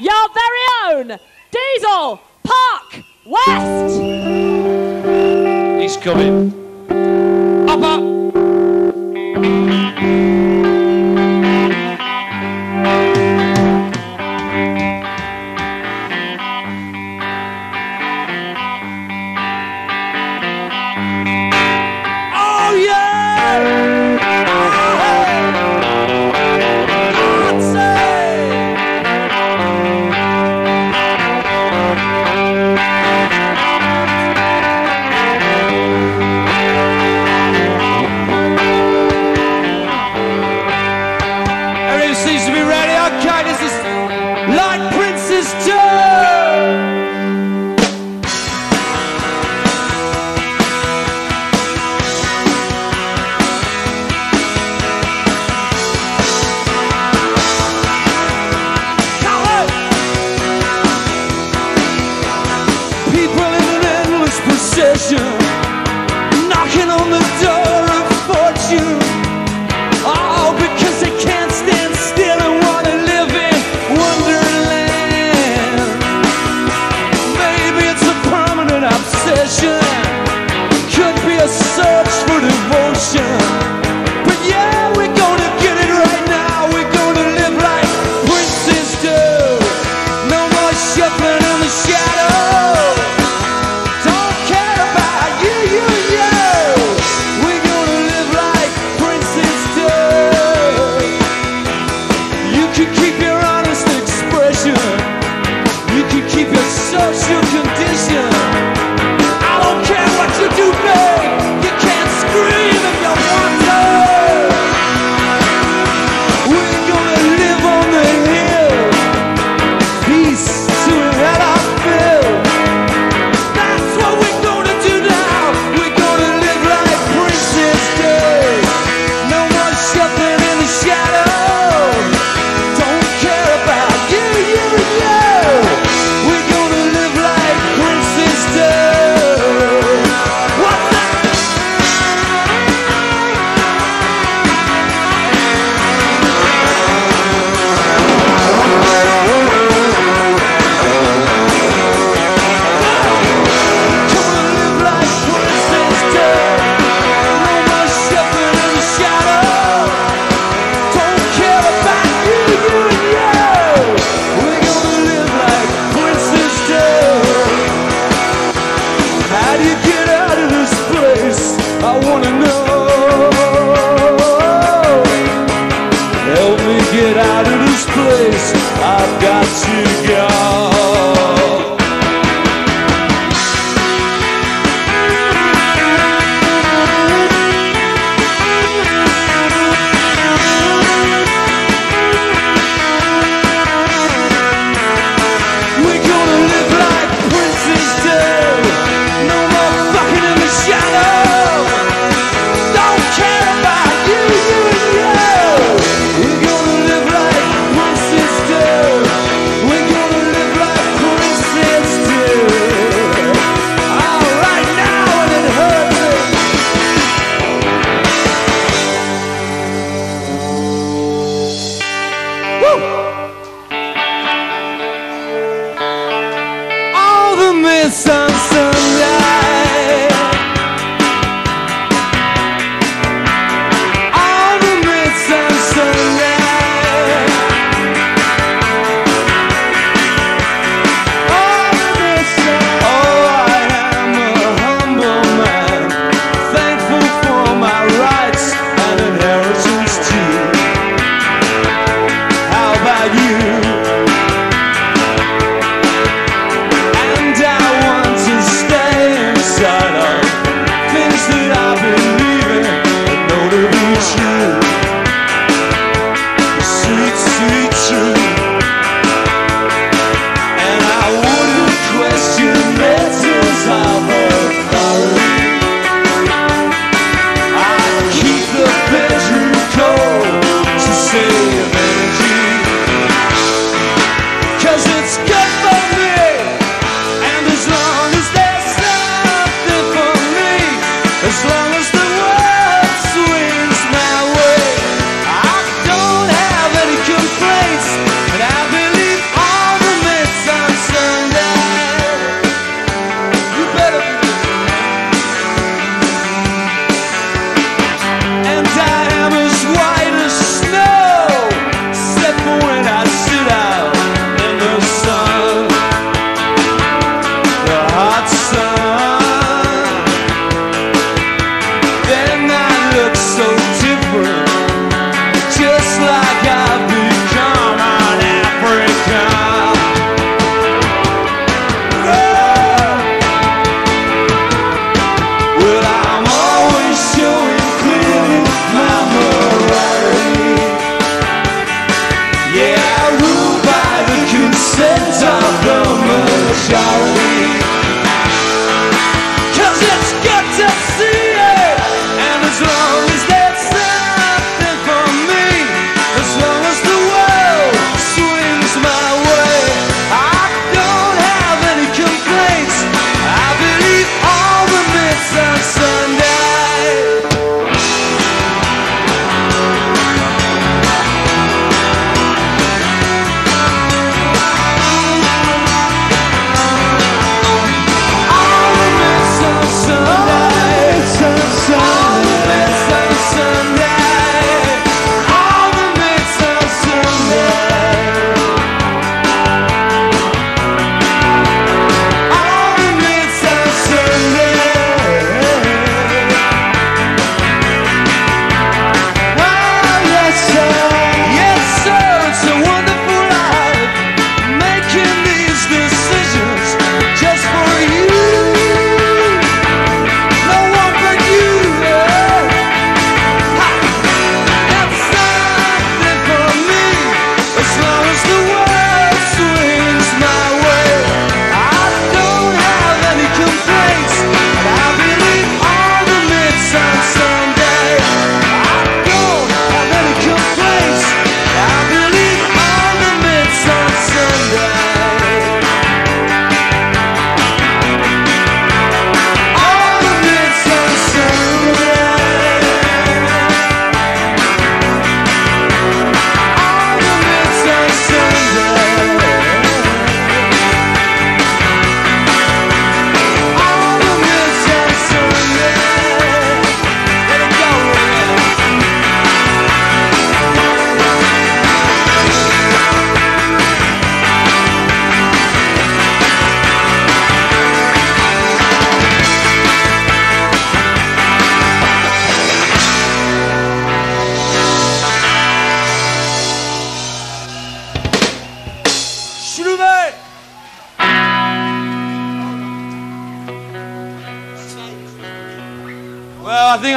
your very own Diesel Park West. He's coming. Help me get out of this place. I've got to go.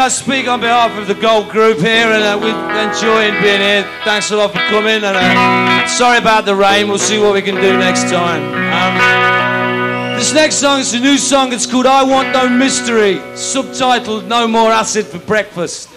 I speak on behalf of the Gold Group here, and uh, we're enjoying being here. Thanks a lot for coming, and uh, sorry about the rain. We'll see what we can do next time. Um, this next song is a new song. It's called "I Want No Mystery," subtitled "No More Acid for Breakfast."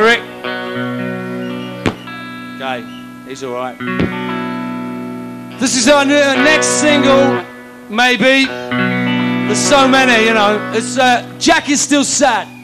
Rick. Okay, he's all right. This is our next single, maybe. There's so many, you know. It's uh, Jackie's still sad.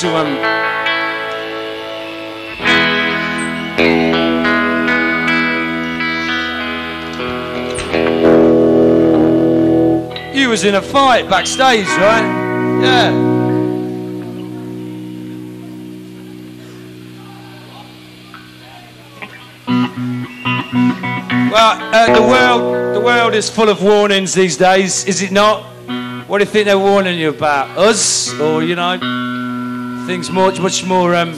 Jerusalem. You was in a fight backstage, right? Yeah. Well, uh, the world, the world is full of warnings these days, is it not? What do you think they're warning you about? Us? Or, you know, things much, much more, um,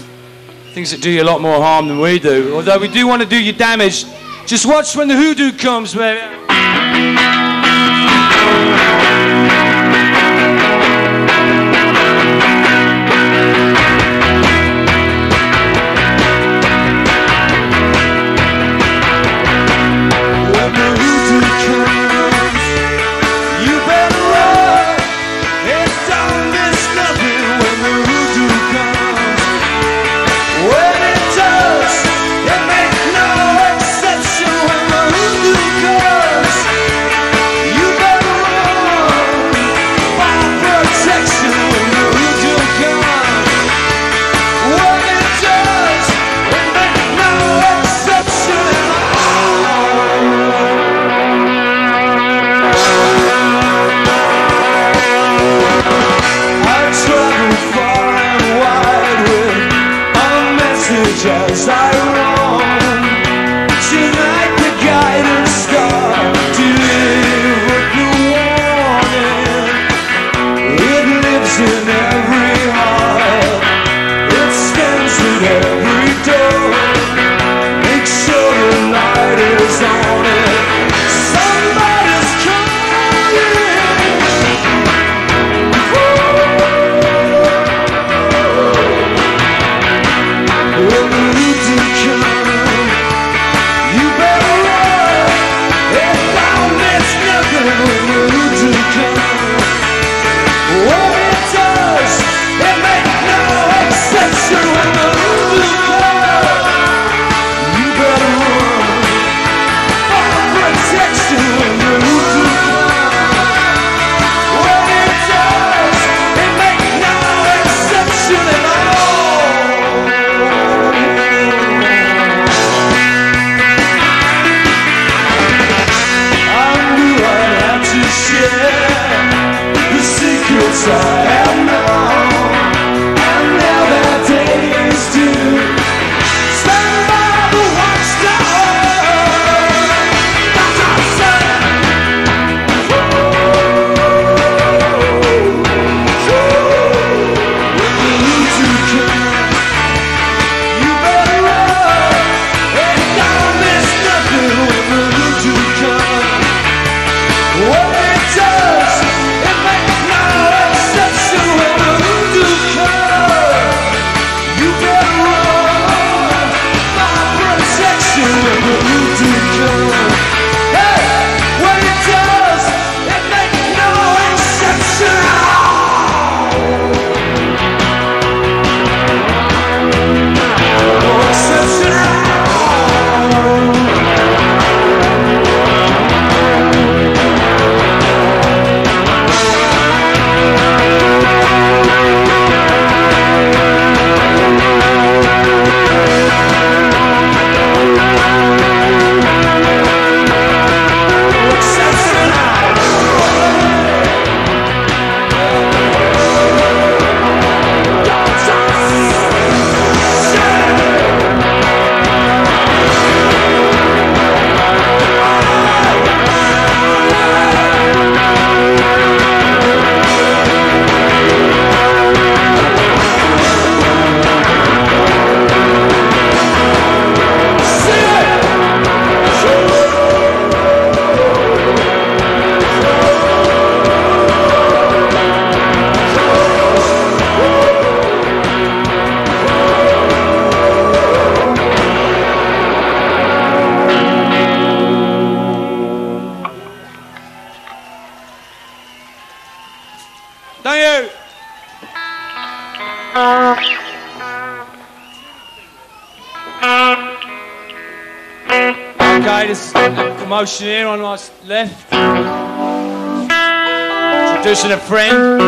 things that do you a lot more harm than we do. Although we do want to do you damage. Just watch when the hoodoo comes, baby. motion here on my left. Introducing a friend.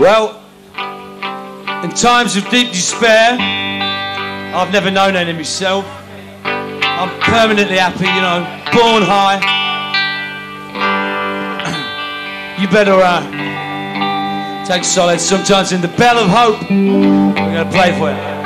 Well, in times of deep despair, I've never known any myself. I'm permanently happy, you know, born high. you better uh, take solace sometimes in the bell of hope. We're going to play for you.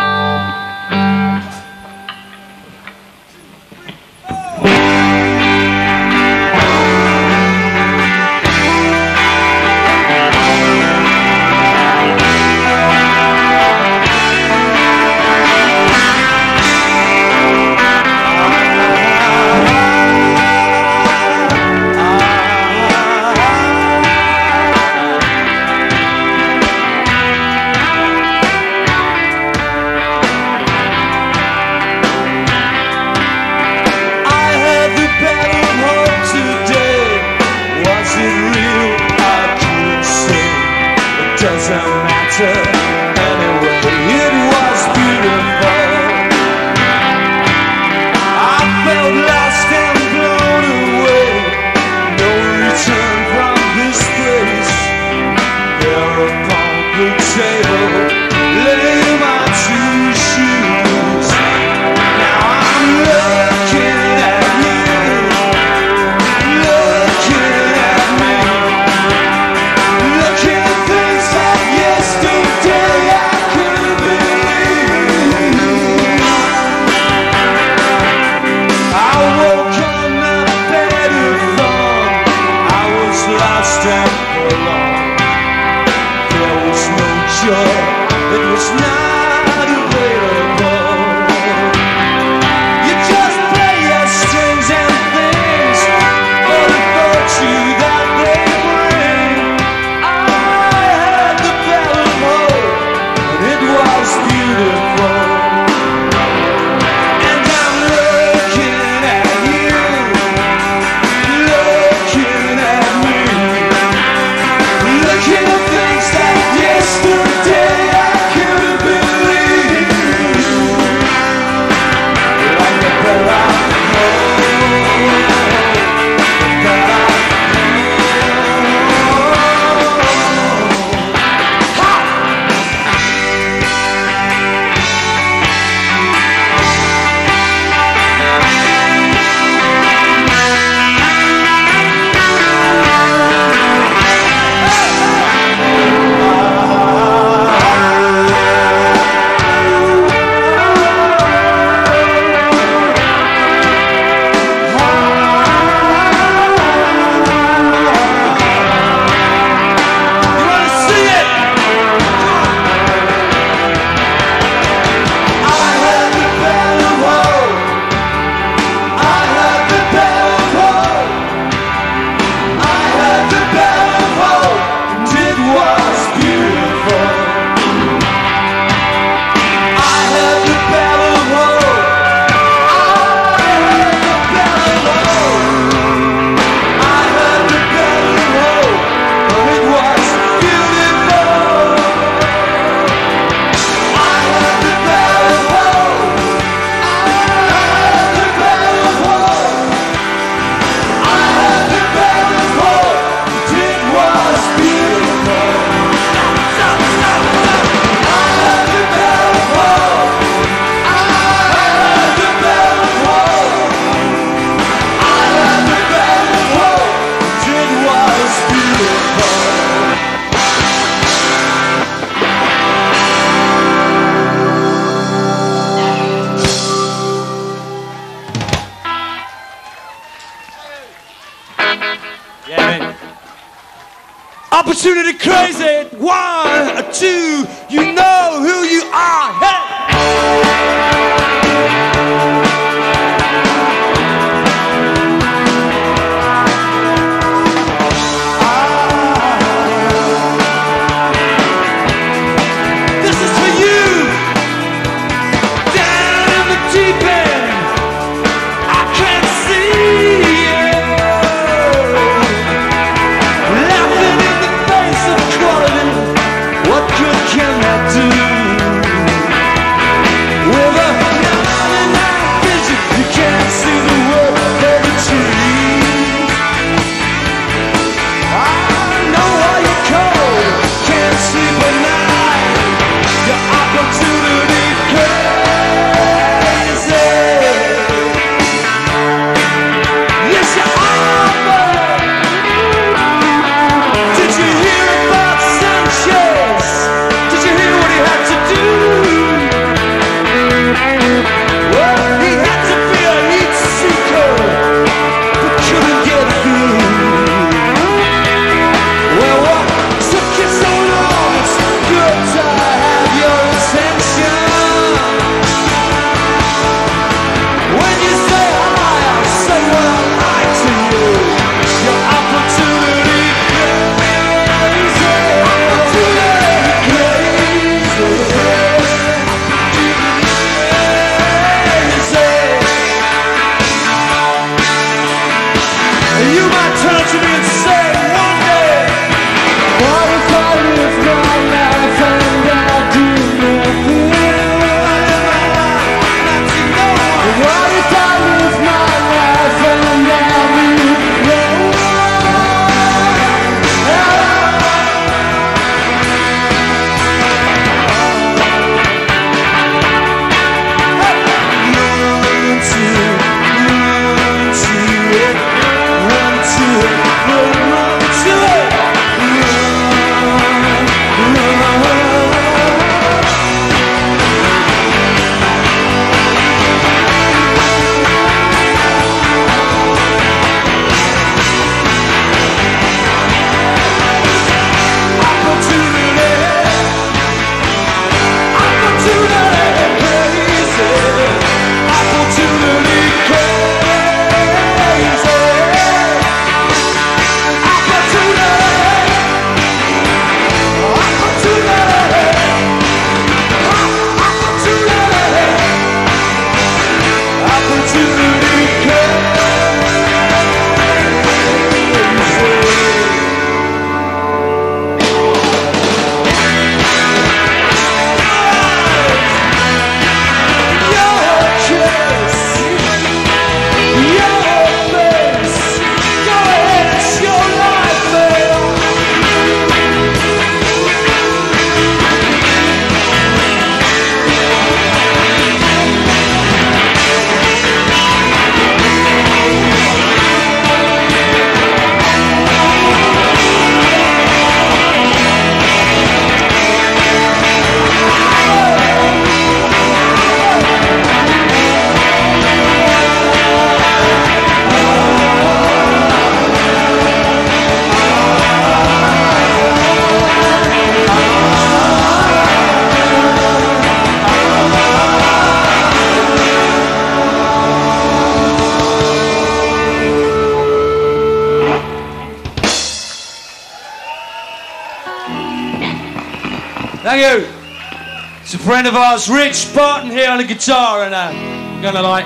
friend of ours, Rich Barton, here on the guitar, and uh, I'm gonna like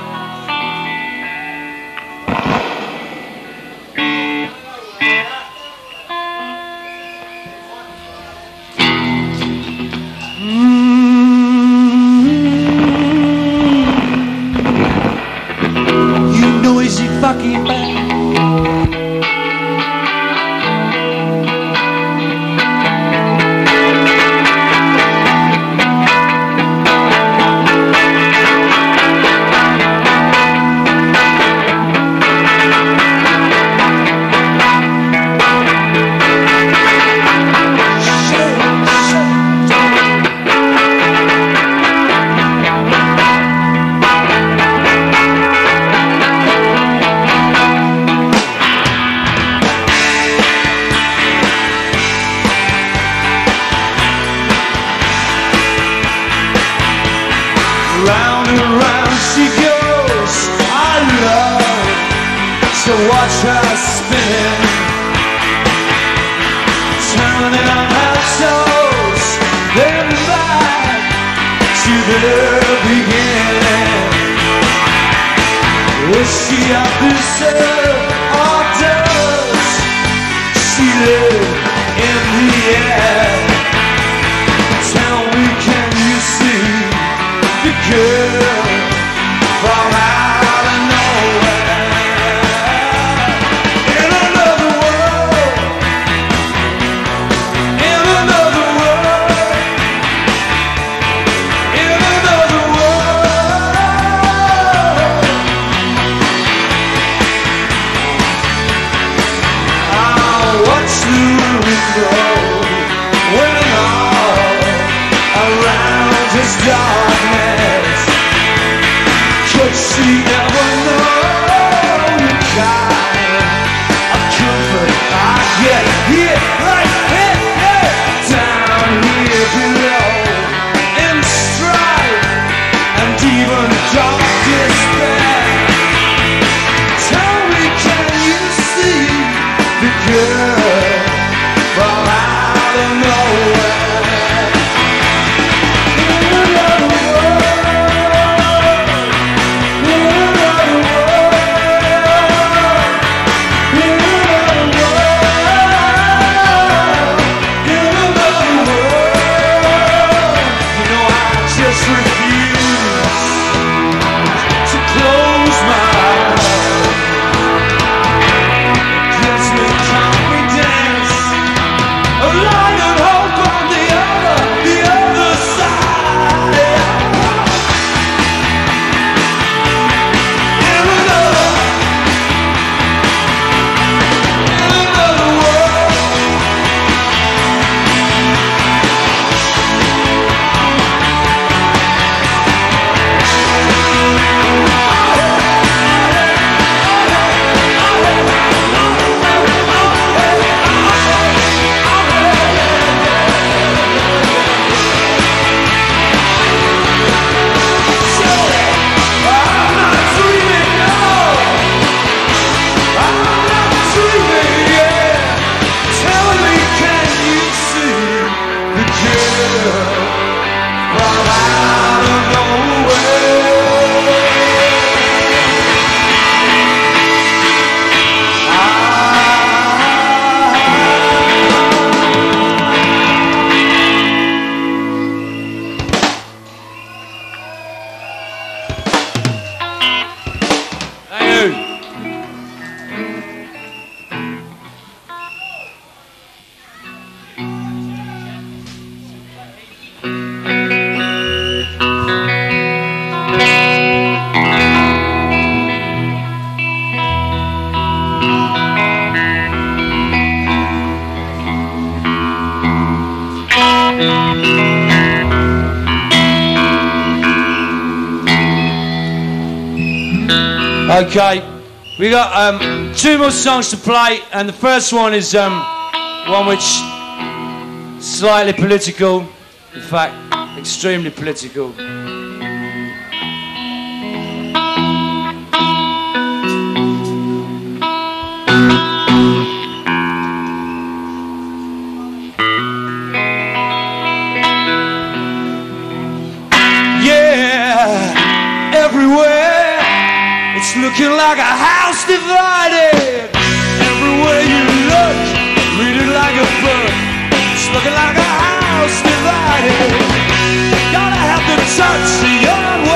Okay, we got um, two more songs to play, and the first one is um, one which slightly political, in fact, extremely political. Like a house divided. Everywhere you look, read it like a book. It's looking like a house divided. Gotta have the touch, the young work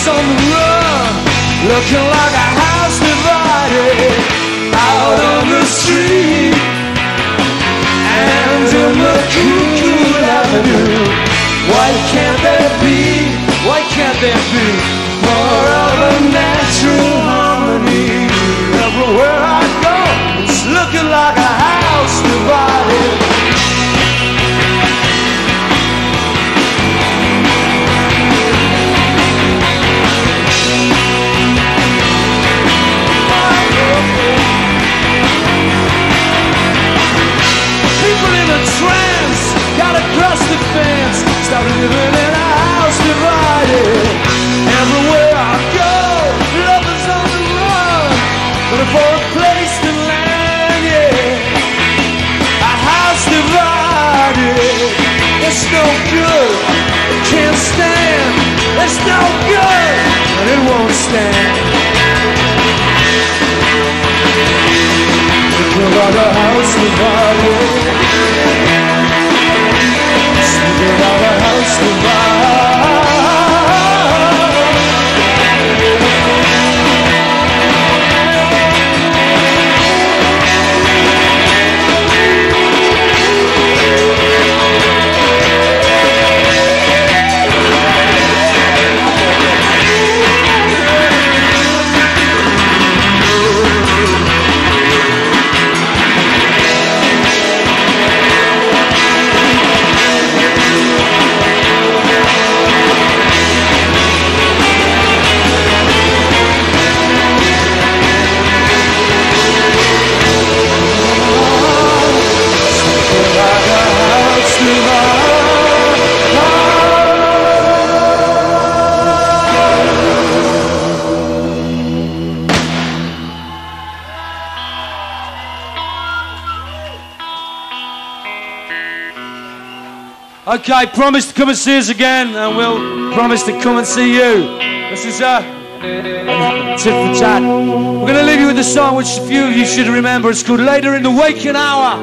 lovers on the run, looking like a house divided out on the street and in the cool avenue. Why can't there be? Why can't there be no good, it can't stand. It's no good, and it won't stand. A house divided. Okay, promise to come and see us again, and we'll promise to come and see you. This is uh, tit for tat. We're going to leave you with a song which a few of you should remember. It's called Later in the Waking Hour.